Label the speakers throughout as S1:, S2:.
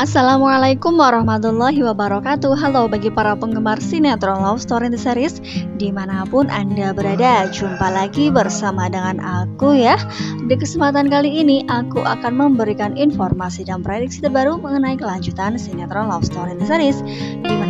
S1: Assalamualaikum warahmatullahi wabarakatuh. Halo bagi para penggemar sinetron Love Story the Series Di mana pun Anda berada Jumpa lagi bersama dengan aku ya. Di kesempatan kali ini Aku akan memberikan informasi dan prediksi terbaru Mengenai kelanjutan sinetron Love Story the Series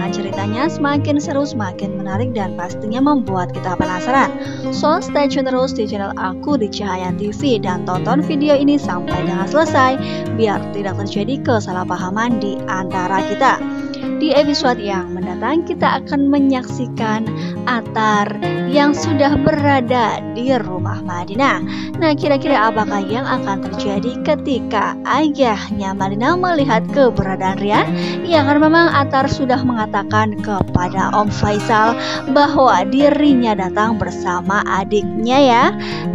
S1: Di mana ceritanya semakin seru Semakin menarik dan pastinya membuat kita penasaran So stay tune terus di channel aku di Cahaya TV Dan tonton video ini sampai dengan selesai Biar tidak terjadi kesalahpahaman di antara kita. Di episode yang mendatang kita akan menyaksikan Atar yang sudah berada di rumah Madinah. Nah, kira-kira apakah yang akan terjadi ketika ayahnya Madinah melihat keberadaan Rian? Ya, karena memang Atar sudah mengatakan kepada Om Faisal bahwa dirinya datang bersama adiknya ya.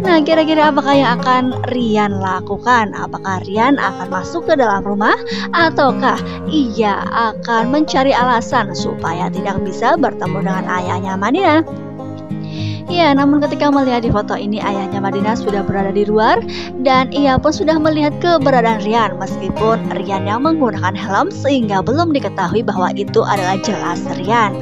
S1: Nah, kira-kira apakah yang akan Rian lakukan? Apakah Rian akan masuk ke dalam rumah ataukah ia akan mencari alasan supaya tidak bisa bertemu dengan ayahnya Madinah. Ya, namun ketika melihat di foto ini ayahnya Madinah sudah berada di luar dan ia pun sudah melihat keberadaan Rian meskipun Rian yang menggunakan helm sehingga belum diketahui bahwa itu adalah jelas Rian.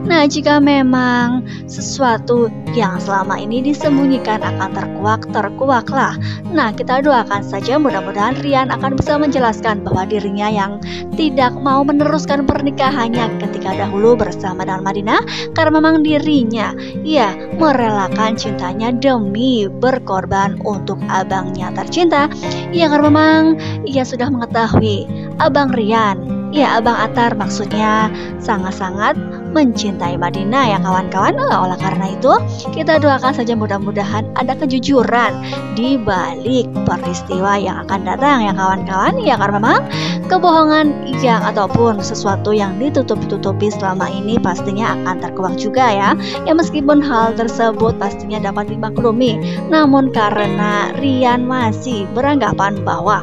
S1: Nah, jika memang sesuatu yang selama ini disembunyikan akan terkuak, terkuaklah. Nah, kita doakan saja mudah-mudahan Rian akan bisa menjelaskan bahwa dirinya yang tidak mau meneruskan pernikahannya ketika dahulu bersama dengan Madinah karena memang dirinya ya merelakan cintanya demi berkorban untuk abangnya tercinta. Ya karena memang ia sudah mengetahui abang Rian Ya, Abang Atar maksudnya sangat-sangat mencintai Madinah ya kawan-kawan. Oleh karena itu, kita doakan saja mudah-mudahan ada kejujuran di balik peristiwa yang akan datang ya kawan-kawan. Ya karena memang kebohongan yang ataupun sesuatu yang ditutup-tutupi selama ini pastinya akan terkuak juga ya. Ya meskipun hal tersebut pastinya dapat dimaklumi, namun karena Rian masih beranggapan bahwa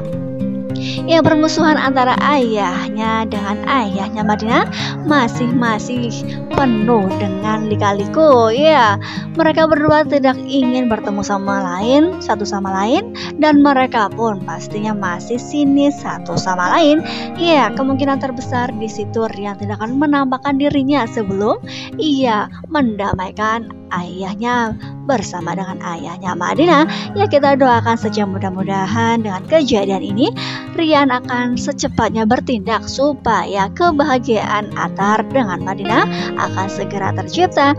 S1: Ya permusuhan antara ayahnya dengan ayahnya Madinah masih masih penuh dengan lika-liku. Ya, mereka berdua tidak ingin bertemu sama lain, satu sama lain dan mereka pun pastinya masih sinis satu sama lain. Ya, kemungkinan terbesar di situ Rian tidak akan menampakkan dirinya sebelum ia mendamaikan ayahnya bersama dengan ayahnya Madinah. Ya kita doakan saja mudah-mudahan dengan kejadian ini Rian akan secepatnya bertindak supaya kebahagiaan Atar dengan Madinah akan segera tercipta.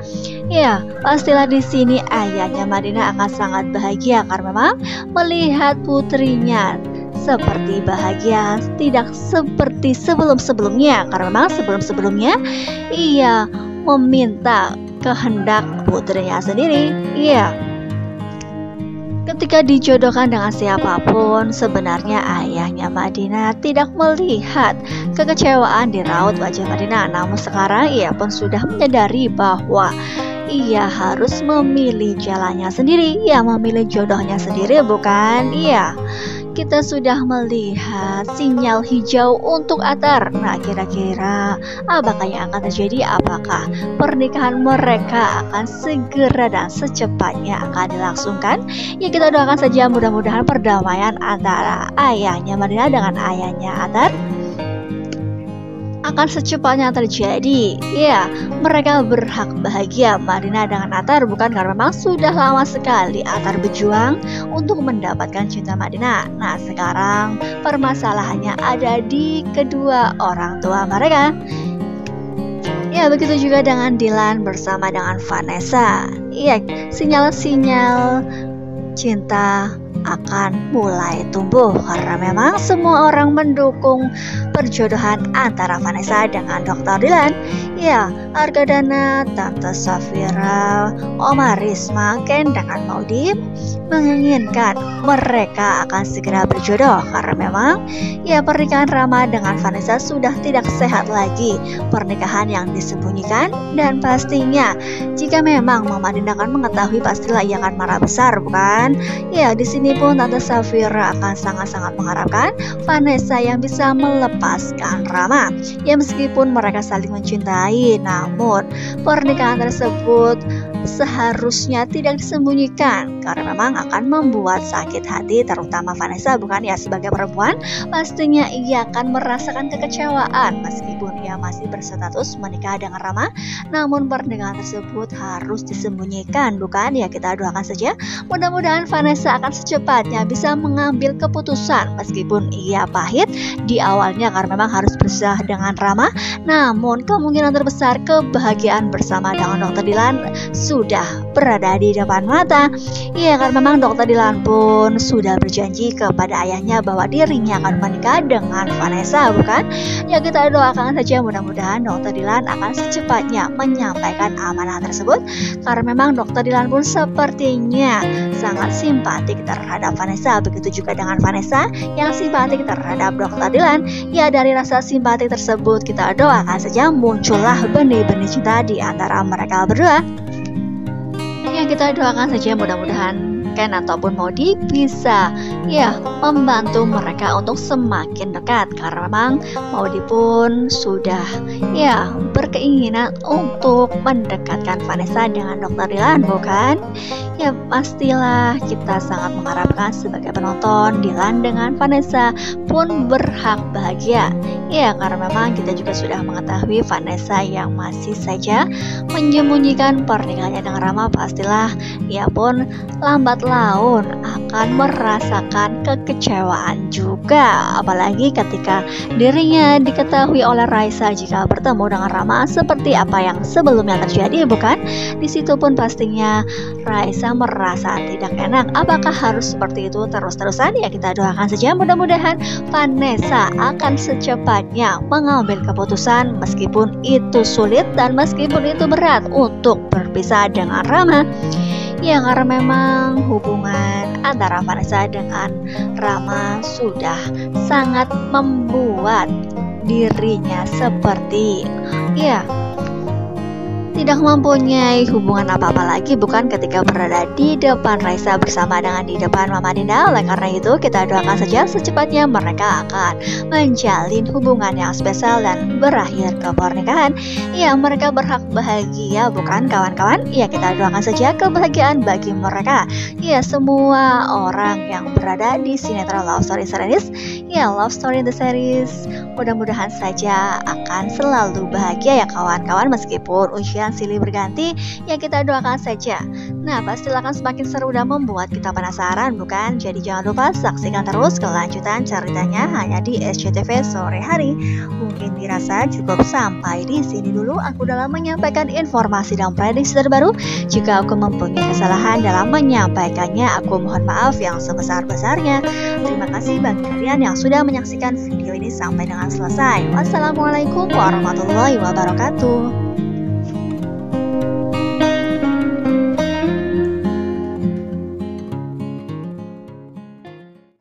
S1: Ya, pastilah di sini ayahnya Madinah akan sangat bahagia karena memang melihat putrinya seperti bahagia tidak seperti sebelum-sebelumnya karena memang sebelum-sebelumnya ia meminta kehendak putrinya sendiri. Iya. Ketika dijodohkan dengan siapa pun, sebenarnya ayahnya Madinah tidak melihat kekecewaan di raut wajah Madinah. Namun sekarang ia pun sudah menyadari bahwa ia harus memilih jalannya sendiri, ia memilih jodohnya sendiri, bukan? Iya kita sudah melihat sinyal hijau untuk Atar. Nah, kira-kira apakah yang akan terjadi? Apakah pernikahan mereka akan segera dan secepatnya akan dilangsungkan? Ya, kita doakan saja mudah-mudahan perdamaian antara ayahnya Marina dengan ayahnya Atar akan secepatnya terjadi. Ya, mereka berhak bahagia Marina dengan Atar bukan karena memang sudah lama sekali Atar berjuang untuk mendapatkan cinta Marina. Nah, sekarang permasalahannya ada di kedua orang tua mereka. Ya, begitu juga dengan Dilan bersama dengan Vanessa. Iya, sinyal-sinyal cinta akan mulai tumbuh karena memang semua orang mendukung perjodohan antara Vanessa dengan Dr. Dylan. Ya, Argadana, Tante Safira, Oma Risma, Ken dengan Maudie menginginkan mereka akan segera berjodoh karena memang ya pernikahan Rama dengan Vanessa sudah tidak sehat lagi pernikahan yang disembunyikan dan pastinya jika memang Mama Dinda akan mengetahui pastilah ia akan marah besar bukan ya di sini pun Tante Safira akan sangat-sangat mengharapkan Vanessa yang bisa melepaskan Rama. Ya meskipun mereka saling mencintai namun pernikahan tersebut seharusnya tidak disembunyikan karena memang akan membuat sakit hati terutama Vanessa bukan ya? Sebagai perempuan pastinya ia akan merasakan kekecewaan meskipun ia masih berstatus menikah dengan Rama. Namun pernikahan tersebut harus disembunyikan bukan ya? Kita doakan saja. Mudah-mudahan Vanessa akan secepatnya bisa mengambil keputusan meskipun ia pahit di awalnya karena memang harus berusaha dengan Rama. Namun kemungkinan terbesar kebahagiaan bersama dengan Dr. Dilan sudah berada di depan mata. Ya kan memang dokter Dilan pun sudah berjanji kepada ayahnya bahwa dirinya akan menikah dengan Vanessa, bukan? Ya kita doakan saja mudah-mudahan dokter Dilan akan secepatnya menyampaikan amanah tersebut karena memang dokter Dilan pun sepertinya sangat simpatik terhadap Vanessa. Begitu juga dengan Vanessa yang simpatik terhadap dokter Dilan. Ya dari rasa simpati tersebut kita doakan saja muncullah benih-benih cinta di antara mereka berdua kita doakan saja mudah-mudahan Ken ataupun Modi bisa ya membantu mereka untuk semakin dekat karena memang Modi pun sudah ya berkeinginan untuk mendekatkan Vanessa dengan Dokter Dilan bukan? Ya pastilah kita sangat mengharapkan sebagai penonton Dilan dengan Vanessa pun berhak bahagia Ya karena memang kita juga sudah mengetahui Vanessa yang masih saja menyembunyikan pernikahannya dengan Rama pastilah ia pun lambat laun akan merasakan kekecewaan juga apalagi ketika dirinya diketahui oleh Raisa jika bertemu dengan Rama seperti apa yang sebelumnya terjadi bukan? Di situ pun pastinya Raisa merasa tidak enak. Apakah harus seperti itu terus-terusan? Ya kita doakan saja. Mudah-mudahan Vanessa akan secepatnya mengambil keputusan meskipun itu sulit dan meskipun itu berat untuk berpisah dengan Rama Ya karena memang hubungan antara Vanessa dengan Rama sudah sangat membuat dirinya seperti ya tidak mempunyai hubungan apa-apa lagi bukan? Ketika berada di depan Raisa bersama dengan di depan Mama Dinda oleh karena itu kita doakan saja secepatnya mereka akan menjalin hubungan yang spesial dan berakhir ke pernikahan ya mereka berhak bahagia bukan kawan-kawan? Ya kita doakan saja kebahagiaan bagi mereka. Ya semua orang yang berada di sinetron Love Story series ya Love Story the series mudah-mudahan saja akan selalu bahagia ya kawan-kawan meskipun usia silih berganti, ya kita doakan saja. Nah, pasti akan semakin seru dan membuat kita penasaran, bukan? Jadi jangan lupa saksikan terus kelanjutan ceritanya hanya di SCTV sore hari. Mungkin dirasa cukup sampai di sini dulu aku dalam menyampaikan informasi dan prediksi terbaru. Jika aku mempunyai kesalahan dalam menyampaikannya, aku mohon maaf yang sebesar-besarnya. Terima kasih bagi kalian yang sudah menyaksikan video ini sampai dengan selesai. Wassalamualaikum warahmatullahi wabarakatuh.